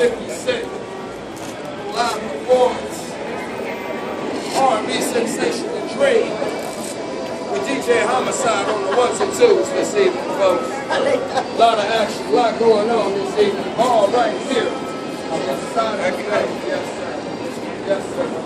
56. Live performance. R&B sensation The Dream. With DJ Homicide on the ones and twos this evening, folks. A lot of action, a lot going on this evening. All right here. On the side of the Yes, sir. Yes, sir.